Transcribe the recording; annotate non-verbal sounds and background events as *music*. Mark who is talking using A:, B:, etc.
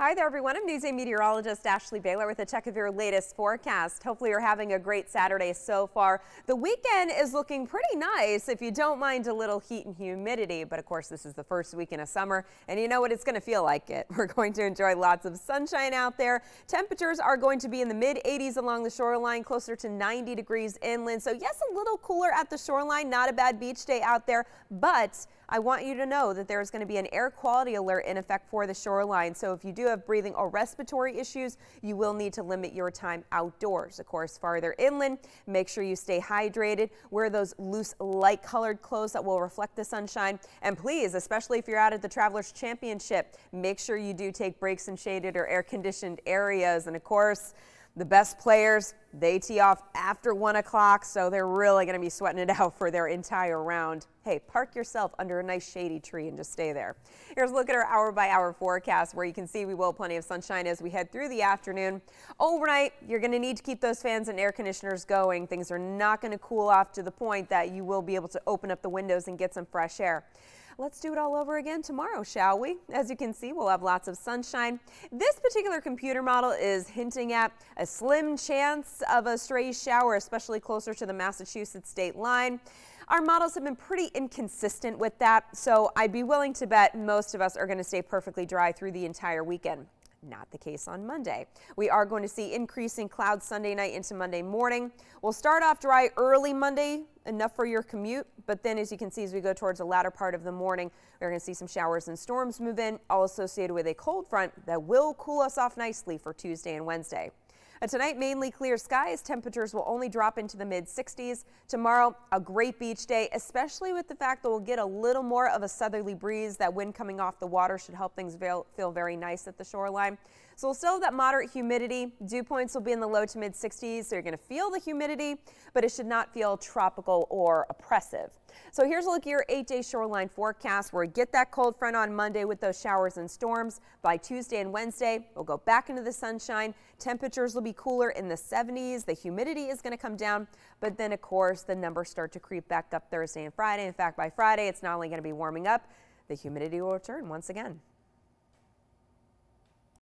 A: Hi there, everyone. I'm News 8 meteorologist Ashley Baylor with a check of your latest forecast. Hopefully you're having a great Saturday so far. The weekend is looking pretty nice if you don't mind a little heat and humidity. But of course, this is the first weekend of summer, and you know what? It's going to feel like it. *laughs* We're going to enjoy lots of sunshine out there. Temperatures are going to be in the mid 80s along the shoreline, closer to 90 degrees inland. So yes, a little cooler at the shoreline. Not a bad beach day out there, but I want you to know that there is going to be an air quality alert in effect for the shoreline. So if you do have breathing or respiratory issues, you will need to limit your time outdoors. Of course, farther inland, make sure you stay hydrated. Wear those loose, light colored clothes that will reflect the sunshine. And please, especially if you're out at the Travelers Championship, make sure you do take breaks in shaded or air conditioned areas. And of course, the best players, they tee off after 1 o'clock, so they're really going to be sweating it *laughs* out for their entire round. Hey, park yourself under a nice shady tree and just stay there. Here's a look at our hour by hour forecast where you can see we will have plenty of sunshine as we head through the afternoon. Overnight, you're going to need to keep those fans and air conditioners going. Things are not going to cool off to the point that you will be able to open up the windows and get some fresh air. Let's do it all over again tomorrow, shall we? As you can see, we'll have lots of sunshine. This particular computer model is hinting at a slim chance of a stray shower, especially closer to the Massachusetts state line. Our models have been pretty inconsistent with that, so I'd be willing to bet most of us are going to stay perfectly dry through the entire weekend. Not the case on Monday. We are going to see increasing clouds Sunday night into Monday morning. We'll start off dry early Monday, enough for your commute, but then as you can see as we go towards the latter part of the morning, we're going to see some showers and storms move in, all associated with a cold front that will cool us off nicely for Tuesday and Wednesday. Tonight, mainly clear skies. Temperatures will only drop into the mid 60s. Tomorrow, a great beach day, especially with the fact that we'll get a little more of a southerly breeze. That wind coming off the water should help things feel very nice at the shoreline. So we'll still have that moderate humidity. Dew points will be in the low to mid 60s, so you're going to feel the humidity, but it should not feel tropical or oppressive. So here's a look at your eight day shoreline forecast where we get that cold front on Monday with those showers and storms. By Tuesday and Wednesday, we'll go back into the sunshine. Temperatures will be cooler in the 70s. The humidity is going to come down, but then of course the numbers start to creep back up Thursday and Friday. In fact, by Friday, it's not only going to be warming up, the humidity will return once again.